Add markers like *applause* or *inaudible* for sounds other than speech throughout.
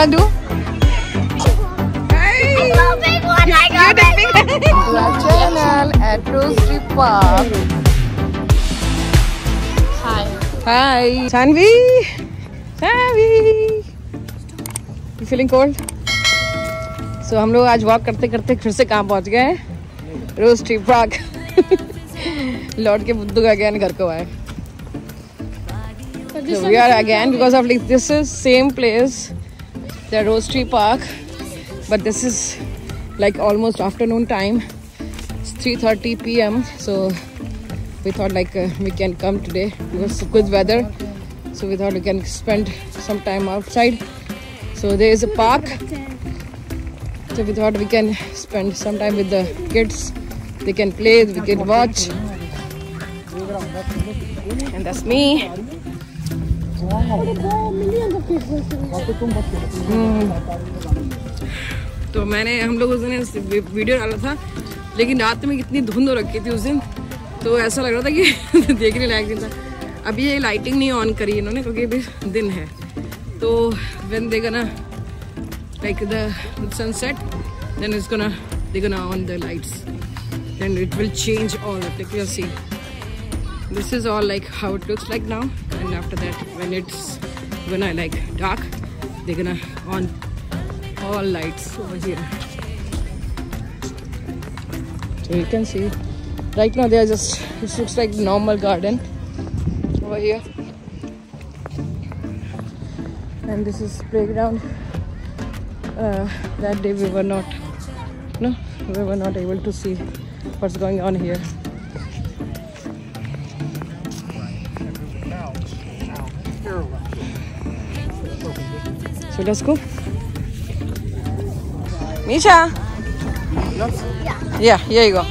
wanna do? I got a big one. I got a big one. to our channel at Rose Tree Park. Hi. Hi, Sanvi. Sanvi. You feeling cold? So हम लोग आज walk करते करते फिर से कहाँ पहुँच गए हैं रोज ट्री पार्क लौट के बुद्धू का अगेन घर को आए So we are again because of like this is same place, the Rose Tree Park, but this is like almost afternoon time. It's 3:30 p.m. So we thought like uh, we can come today because it's good weather. So we thought we can spend some time outside. So there is a park. So we thought we can spend some time with the kids. They can play, we can watch. And that's me. तो मैंने, हम लोग उस दिन video डाला था, लेकिन रात में कितनी धुंध हो रखी थी उस दिन तो ऐसा लग रहा था कि *laughs* देखने लायक नहीं था। अभी ये लाइटिंग नहीं ऑन करी इन्होंने, क्योंकि अभी दिन है। तो when they gonna like the sunset then gonna they gonna on the lights then it will change all like you see this is all like how it looks like now. And after that when it's gonna like dark they're gonna on all lights over here. So you can see right now they are just it looks like normal garden over here. And this is playground uh, that day we were not no we were not able to see what's going on here So let's go. Misha. Yeah, here you go.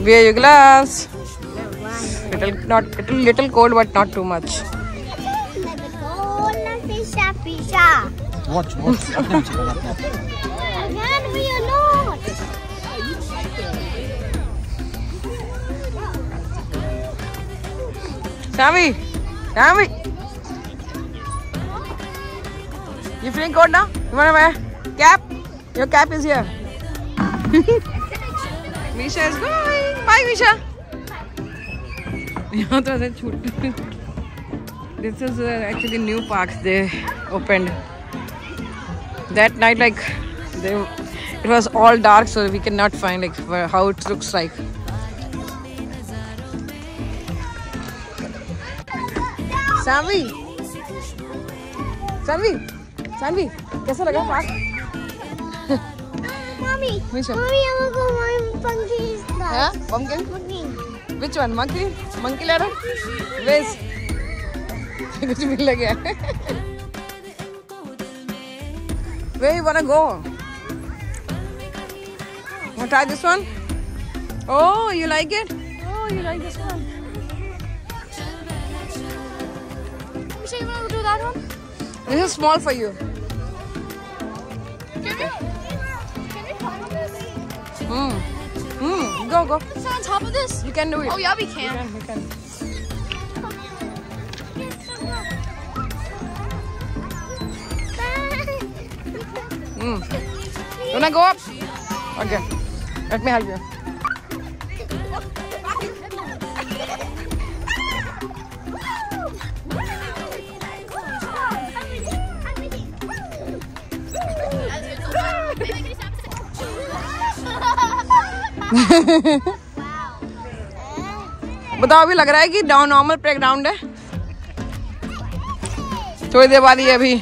Wear your gloves. Little, not little, little cold, but not too much. Watch, watch. *laughs* Again, we are not. Sammy, Sammy. You feeling cold now? You wanna wear cap? Your cap is here. *laughs* Misha is going. Bye, Misha. *laughs* this is uh, actually new parks they opened. That night, like, they, it was all dark, so we cannot find like how it looks like. Sammy. Sammy. Samvi, कैसा लगा park? Mommy, Misha. mommy, I will go my monkey stuff. Yeah, pumpkin. Monkey. Which one? Monkey? Monkey ladder? Whiz. *laughs* कुछ मिल गया Where you wanna go? Wanna try this one? Oh, you like it? Oh, you like this one? This is small for you. Can we? Can we climb on this? Hmm. Hmm. Go, go. Is it on top of this? You can do it. Oh yeah, we You can. can, you can. Hmm. You wanna go up? Okay. Let me help you. *laughs* बताओ अभी लग रहा है कि down normal play ground है थोड़ी देर बाद ये अभी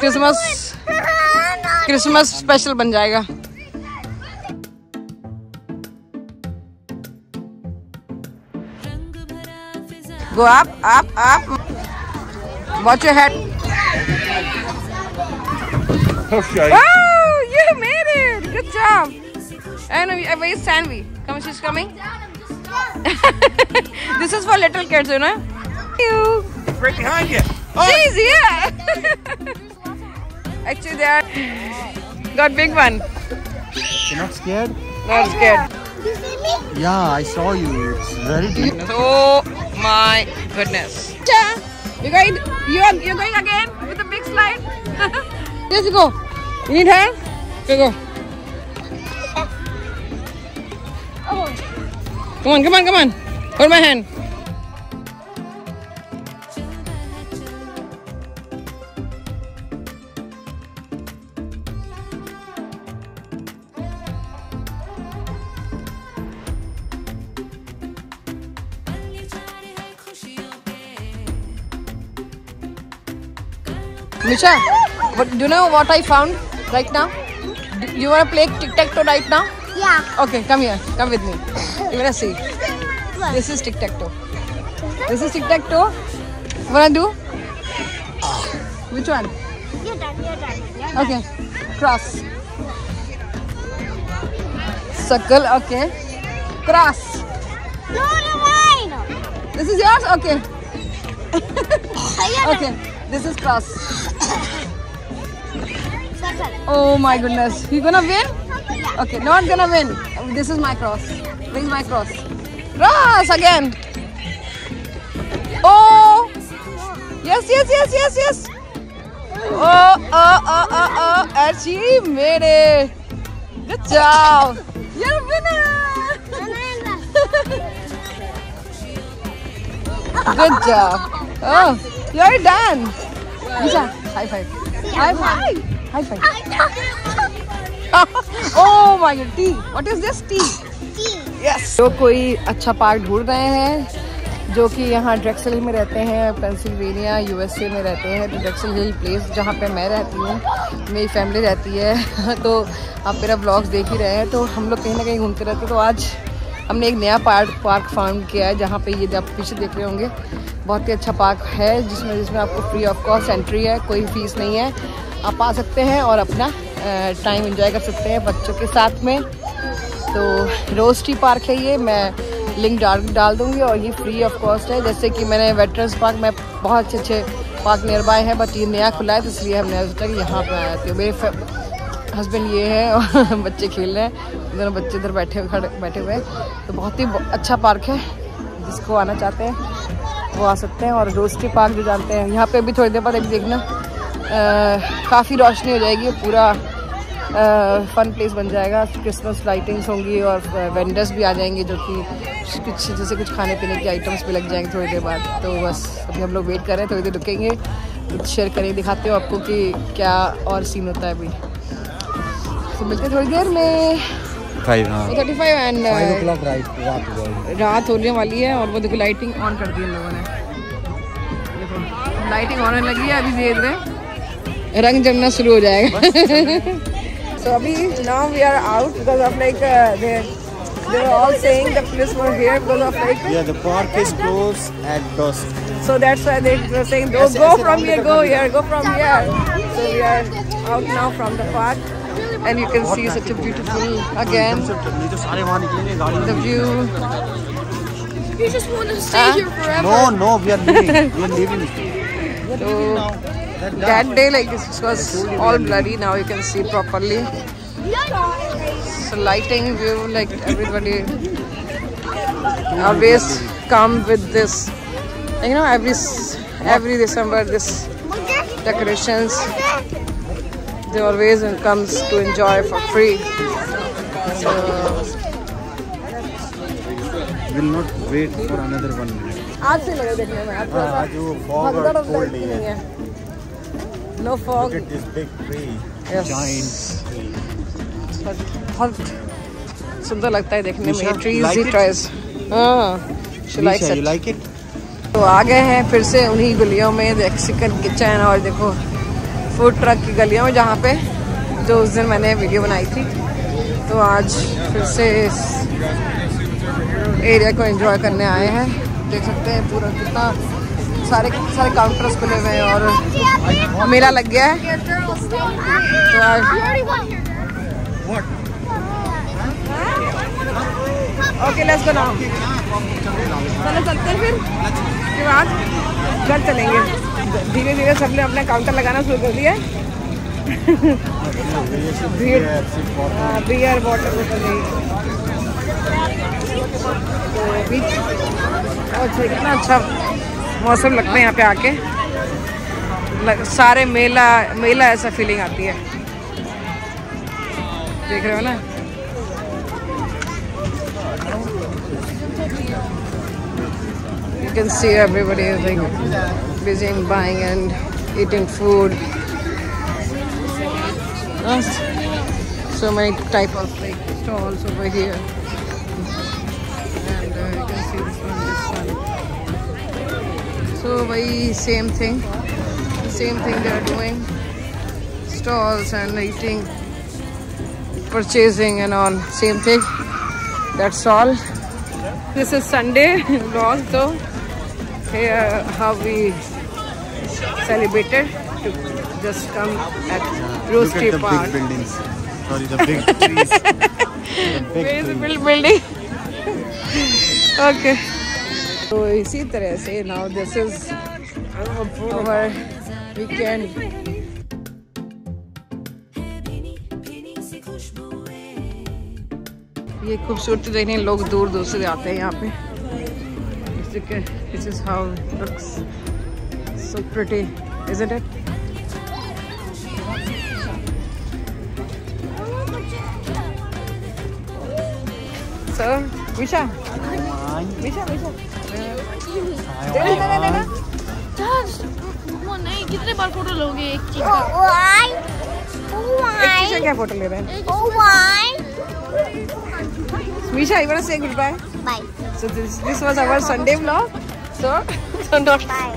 क्रिसमस क्रिसमस स्पेशल बन जाएगा go up up up watch your head Okay. Oh, you made it! Good job. And uh, where's Sanvi? Come, she's coming. *laughs* this is for little kids, you know. You. Right behind you. She's here. Actually, they are got big one. You're not scared? Not scared. You see me? Yeah, I saw you. It's very deep. Oh my goodness. Ja. You going? You are you're going again with the big slide? *laughs* yes, go. You need help? Okay, go. Come on, come on, come on. Hold my hand. Misha, do you know what I found right now? Do you want to play tic tac toe right now? Yeah. Okay, come here. Come with me. You wanna see? This is tic tac toe. This is tic tac toe. Wanna do? Which one? You're done. You're done. You're done. Okay. Cross. Circle. Okay. Cross. No, no, mine. This is yours. Okay. *laughs* Okay. This is cross. *coughs* Oh my goodness. You gonna win? Okay, not gonna win. This is my cross. Bring my cross. Cross again. Oh. Yes, yes, yes, yes, yes. Oh, oh, oh, oh, oh. And she made it. Good job. You're a winner. *laughs* Good job. Oh, you're done. Lisa, high five. High five. High five. Oh my god, tea. What is this tea? Tea. Yes. तो कोई अच्छा park ढूंढ रहे हैं जो कि यहाँ Drexel में रहते हैं पेंसिल्वेनिया यूएसए में रहते हैं तो ड्रेक्सल हिल प्लेस जहाँ पे मैं रहती हूँ मेरी फैमिली रहती है *laughs* तो आप मेरा ब्लॉग्स देख ही रहे हैं तो हम लोग कहीं ना कहीं घूमते रहते हैं तो आज हमने एक नया पार्क पार्क फाउंड किया है जहाँ पे ये आप पीछे देख रहे होंगे बहुत ही अच्छा पार्क है जिसमें जिसमें आपको फ्री ऑफ़ कॉस्ट एंट्री है कोई फ़ीस नहीं है आप आ सकते हैं और अपना टाइम एंजॉय कर सकते हैं बच्चों के साथ में। तो रोज टी पार्क है ये, मैं लिंक डाल डाल दूँगी और ये फ्री ऑफ़ कॉस्ट है। जैसे कि मैंने वेटरन्स पार्क में बहुत अच्छे अच्छे पार्क नियर बाय है बट ये नया खुला है तो इसलिए हमने सोचा कि यहाँ पर आए थे मेरे हस्बैंड ये है और *laughs* बच्चे खेल रहे हैं। दोनों बच्चे इधर बैठे हुए खड़े, बैठे हुए हैं। तो बहुत ही अच्छा पार्क है। जिसको आना चाहते हैं, वो आ सकते हैं। और रोस्टी पार्क जो जानते हैं। यहाँ पे भी थोड़ी देर बाद अभी देखना। काफ़ी रोशनी हो जाएगी, पूरा फन प्लेस बन जाएगा। क्रिसमस लाइटिंग्स होंगी और वेंडर्स भी आ जाएँगे जो कि कुछ जैसे कुछ खाने पीने के आइटम्स भी लग जाएँगे थोड़ी देर बाद। तो बस अभी हम लोग वेट कर रहे हैं थोड़ी देर रुकेंगे। कुछ शेयर करेंगे दिखाते हो आपको कि क्या और सीन होता है अभी। तो मिलते थोड़ी देर में। हाँ. थर्टी फाइव एंड रात हो होने वाली है और वो देखो लाइटिंग ऑन कर दी इन लोगों ने। लाइटिंग ऑन होने लगी है अभी धीरे धीरे रंग जमना शुरू हो जाएगा। *laughs* So Abhi, now we are out because of like uh, they they were all saying the police were here because of like yeah the park is closed at dusk. So that's why they were saying go go from here, go here, go from here. So we are out now from the park. And you can see such a beautiful, again, the view. You just want to stay here forever. No, no, we are leaving. We are leaving. *laughs* so, that day like this was all bloody now you can see properly so lighting view like everybody always come with this you know every s- every december this decorations they always comes to enjoy for free so Will not wait for another one minute. आज से लगा देखने में आज हाँ, आज वो fog भगदड़ और वगदड़ cold नहीं नहीं है. No fog Look at this big tree. Yes. Giant tree. बहुत सुंदर लगता है देखने में Nisha, ट्रीज you like ही it? ट्राइज हाँ Lisa, you it. like it? तो आ गए हैं फिर से उन्हीं गलियों में मैक्सिकन किचन और देखो फ़ूड ट्रक की गलियों में जहाँ पे जो उस दिन मैंने वीडियो बनाई थी तो आज फिर से इस एरिया को एंजॉय करने आए हैं देख सकते हैं पूरा कितना सारे सारे काउंटर्स खुले हुए हैं और मेला लग गया है। ओके लेट्स गो नाउ चलो, चलते हैं फिर। उसके बाद घर चलेंगे। धीरे धीरे सबने अपना काउंटर लगाना शुरू कर दिया बियर वाटर बोतल और कितना अच्छा। मौसम लगता है यहाँ पे आके सारे मेला मेला ऐसा फीलिंग आती है देख रहे हो ना you can see everybody is like busy in buying and eating food Uh, so many type of like stalls over here one so very same thing same thing they are doing stalls and eating purchasing and all same thing that's all this is sunday *laughs* vlog so here how we celebrated to just come at Look at the Park. big buildings. Sorry, the big *laughs* trees. the big Where is the trees. building? *laughs* okay. तो इसी तरह से now this is our weekend. ये खूबसूरती देखने लोग दूर दूर से आते हैं यहाँ पे। This is how looks so pretty isn't it so Visha Visha Visha दे दे दे दे वो नहीं कितने बार फ़ोटो लोगे एक चीज़ Why? एक चीज़ का क्या फ़ोटो ले रहे हैं Why? Misha, you wanna say goodbye? Bye. So this this was our Sunday vlog. So so not Bye.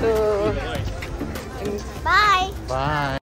so Bye. Bye.